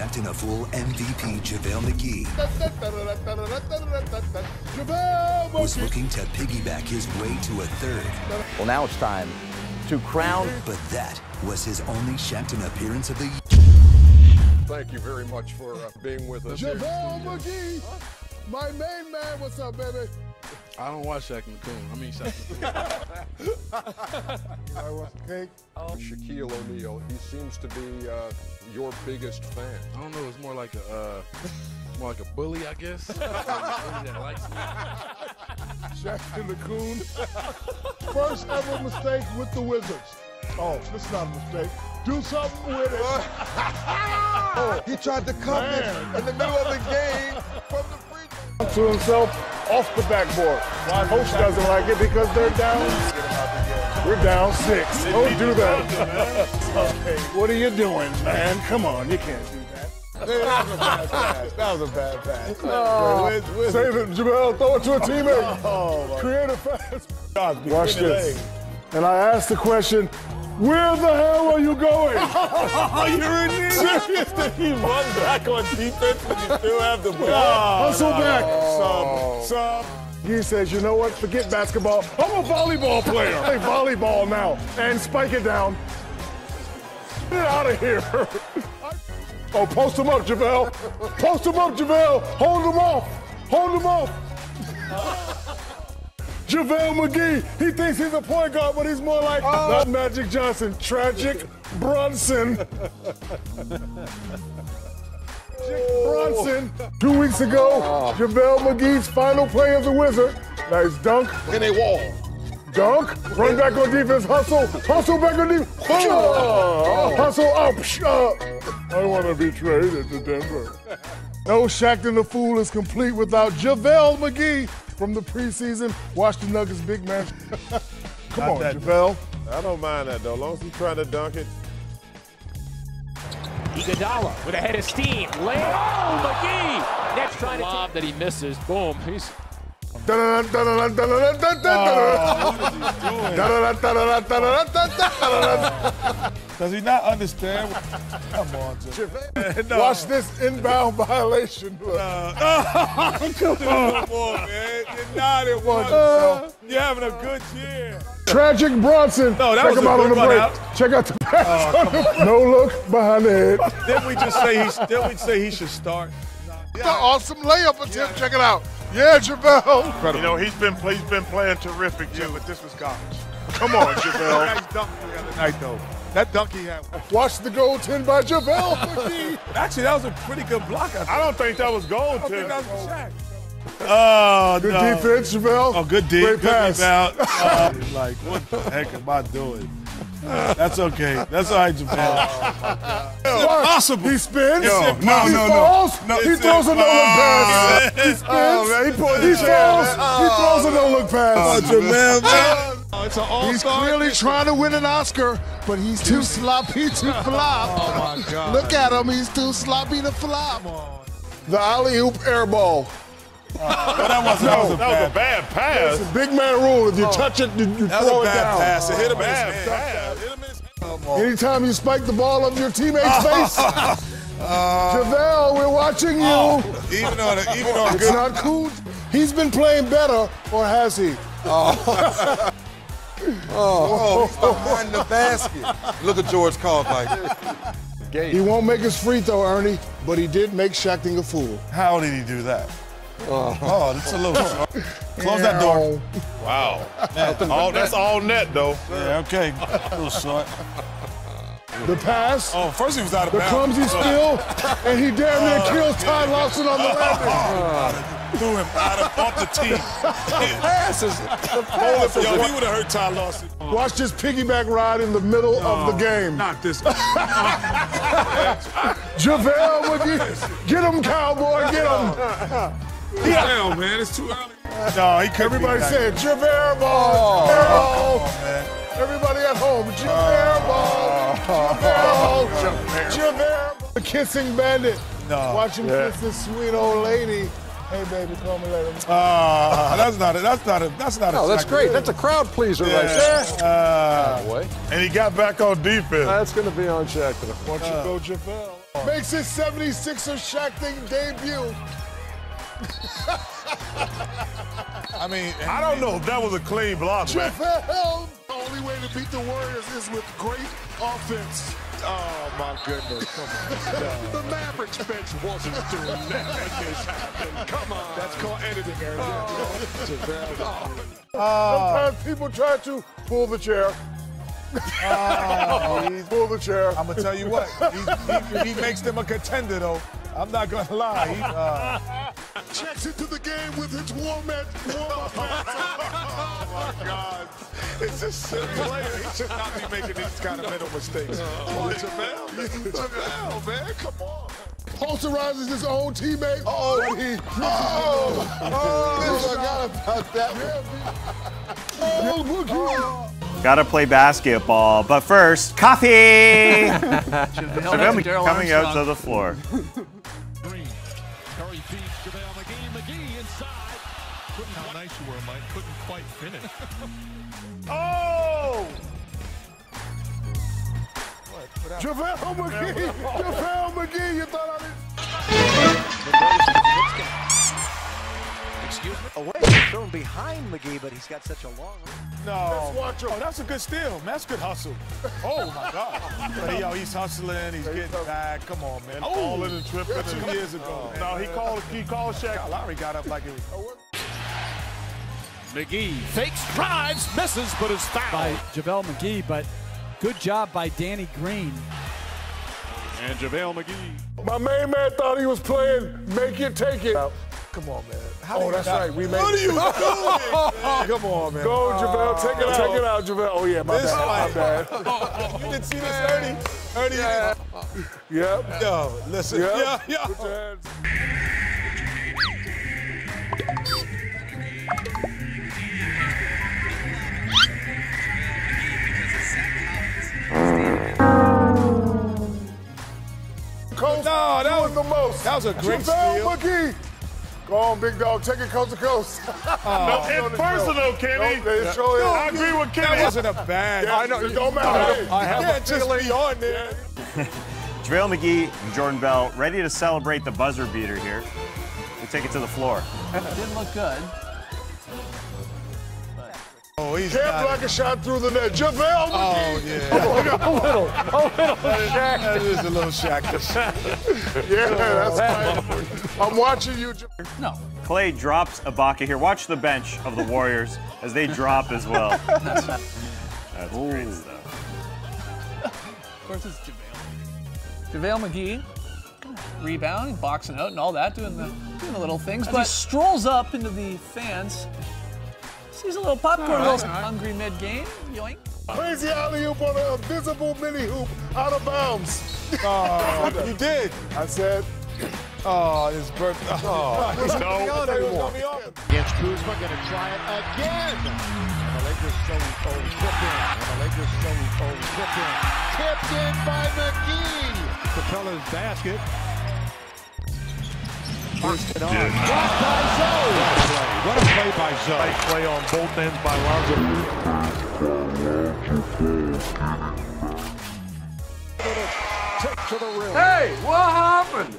Shaqtin' a Fool MVP JaVale McGee JaVale was looking to piggyback his way to a third, Well, now it's time to crown. but that was his only Shaqtin' appearance of the year. Thank you very much for uh, being with us. here. JaVale McGee. My main man, what's up, baby? I don't watch Shaq and the Coon. I mean Shaq and the Coon. I want cake. Shaquille O'Neal, he seems to be uh, your biggest fan. I don't know. It's more like a uh, more like a bully, I guess. Bully that likes me. Shaq and the Coon. First ever mistake with the Wizards. Oh, this is not a mistake. Do something with it. Oh, he tried to come in in the middle of the game from the free throw. to himself off the backboard. Coach doesn't like it because they're down. We're down six. Don't do that. okay, what are you doing, man? Come on, you can't do that. that was a bad pass. That was a bad pass. Oh. Save it, Jamel. Throw it to a teammate. Oh, Create a fast. Watch this. And I asked the question, where the hell are you going? You're in serious that he run back on defense when you still have the ball. Hustle back. Oh, Sub. Sub. He says, you know what? Forget basketball. I'm a volleyball player. I Play volleyball now. And spike it down. Get out of here. Oh, post him up, JaVale. Post him up, JaVale. Hold him off. Hold him off. JaVale McGee, he thinks he's a point guard, but he's more like oh. not Magic Johnson, Tragic Brunson. Brunson. Two weeks ago, JaVale McGee's final play as a Wizard. Nice dunk. In a wall. Dunk. Run back on defense. Hustle. Hustle back on defense. Oh. Hustle up. Up. Uh. I want to be traded to Denver. No Shaqtin' a Fool is complete without JaVale McGee from the preseason. Watch the Nuggets big man. Come on, that- JaVale. I don't mind that though. As long as he's trying to dunk it. Iguodala with a head of steam. Lay oh, McGee. Next trying to lob that he misses. Boom. He's Does he not understand? Come on, Jim. Watch this inbound violation. Look. Come on, man. You're not in one. Uh, You're having a good year. Tragic Bronson. No, that Check was him a out good on the run break. out. Check out the pass. no look behind the head. Didn't we just say he? Didn't we say he should start? Awesome layup attempt. Check it out. Yeah, JaVale. You know, he's been he's been playing terrific too, but this was garbage. Come on, JaVale. Nice dunk the other night, though. That dunk he had. Watch the gold goaltend by JaVale McGee. Actually, that was a pretty good block. I. I don't think that was gold, I think Tim. that was Shaq. Oh, Good no. defense, JaVale. Oh, good deep. Great pass. rebound. Uh, like, what the heck am I doing? That's okay. That's all right, Japan. Oh, impossible. He spins. Yo, no, he no, no. falls. No, he it's throws a it. no-look pass. Oh, He spins. Oh, man, he pulled he his falls. man. He throws a no-look oh, pass. Japan, man. Oh, it's an all He's clearly trying to win an Oscar, but he's too sloppy to flop. Oh, my God. Look at him, he's too sloppy to flop. The alley oop air ball. No, that wasn't. That was a That was bad a bad pass. It's a big man rule. If you touch it, you, you That throw was it a bad down. pass. It hit him in his Bad pass. Hit him in his hand. Anytime you spike the ball up your teammate's face, uh, JaVale, we're watching you. Oh, even on a, even on It's good. not cool. He's been playing better, or has he? Oh, oh, he's behind the basket. Look at George Karl like. He won't make his free throw, Ernie, but he did make Shaqtin' a fool. How did he do that? Oh, oh, that's a little. Close that door. Wow. All, that's all net though. Yeah, okay. A little short. The pass, Oh, first he was out of the bounds. clumsy spill, and he damn near oh, kills Ty Lawson on the oh, landing. Threw him out of off the team. Passes. Yo, he would have hurt Ty Lawson. Watch this piggyback ride in the middle of the game. Not this. JaVale McGee, get him, cowboy, get him. Hell, man, it's too early. No, he couldn't. Everybody be back. say it, JaVale ball, JaVale ball. Everybody at home, JaVale ball, JaVale ball, JaVale ball. The kissing bandit. No. Watch him kiss this sweet old lady. Hey, baby, call me later. Ah, that's not it. That's not it. That's not Oh, a. that's great. That's a crowd pleaser right there. Uh, Boy, And he got back on defense. that's going to be on Shaq. Watch you go, JaVale. Makes his 76er Shaqtin' debut. I mean, I don't know if that was a clean block, man. JaVale. The only way to beat the Warriors is with great offense. Oh, my goodness. Come on. The Mavericks bench wasn't doing that. Make this happen. Come on. That's called editing, Aaron. Sometimes people try to pull the chair. pull the chair. I'm gonna tell you what. He, he, he makes them a contender, though. I'm not gonna lie. He, uh, Checks into the game with his warm at warm Oh, my God. It's a silly player. He should not be making these kind of mental mistakes. Oh, JaVale. JaVale, man. Come on. Posterizes oh, his own teammate. Oh, he. Oh, oh, I forgot about that. Oh, Boogie. Gotta play basketball, but first, coffee! JaVale Daryl coming out to the floor. quite finish. Oh! JaVale McGee. JaVale McGee. You thought I Excuse me. Away. Thrown behind McGee, but he's got such a long. no. watch him. Oh, that's a good steal. Man, that's good hustle. Oh my God. But yo, he's hustling. He's getting back. Come on, man. Oh. All in the tripping. Two years ago. No, he called, he called Shaq. Kyle Lowry got up like it was. Oh, McGee fakes, drives, misses, but is fouled. by fouled. JaVale McGee, but good job by Danny Green. And JaVale McGee. My main man thought he was playing Make It, Take It. Come on, man. Oh, that's right. We made What are it. you doing? Come on, man. Go, JaVale. Take it out. Take it out, JaVale. Oh, yeah, my This bad. fight. My bad. You didn't see this, Ernie? Ernie, Yeah. Yep. yo, listen. Yep. Yeah, yeah. That was a great JaVale steal. McGee. Go on, big dog. Take it coast to coast. Oh. No, it's personal, Kenny. Nope, they show it. I agree with Kenny. That wasn't a bad. I know. It don't matter. I have can't just be on there. JaVale McGee and Jordan Bell ready to celebrate the buzzer beater here. We take it to the floor. It Didn't look good. Oh, he's Can't not. block a shot through the net. JaVale oh, McGee. Oh, yeah. a little. A little Shaq. That is a little shack. Yeah, that's oh, right. I'm watching you. No. Clay drops Ibaka here. Watch the bench of the Warriors as they drop as well. That's great stuff. Of course, it's JaVale. JaVale McGee, rebound, boxing out, and all that, doing the doing the little things. but he strolls up into the fans, sees a little popcorn, a little hungry mid game. Yoink. Crazy alley oop on a invisible mini hoop out of bounds. Oh, you did. I said, Oh, his birthday. Oh, he's no, anymore. Against Kuzma, going to try it again. And the Lakers so oh, tipped in. And the Lakers so oh, tipped in. Tipped in by McGee. Capela's basket. First it on. Blocked by Zoe. What a play by Zoe. Nice play on both ends by Lonzo. Tip to. Hey, what happened?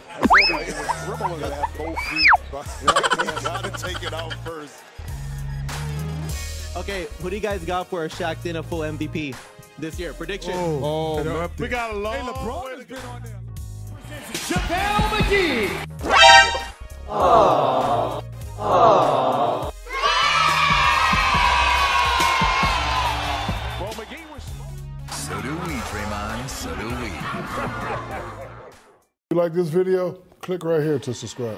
Dribbling it at both feet. He's got to take it out first. Okay, who do you guys got for a Shaqtin' a Fool MVP this year? Prediction. oh, oh man. We got a long Hey, way LeBron to has been on there. JaVale McGee. Well, You like this video? Click right here to subscribe.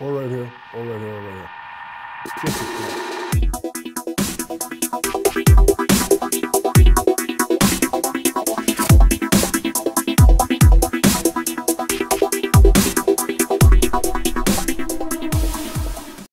Or right here. Or right here. Or right here.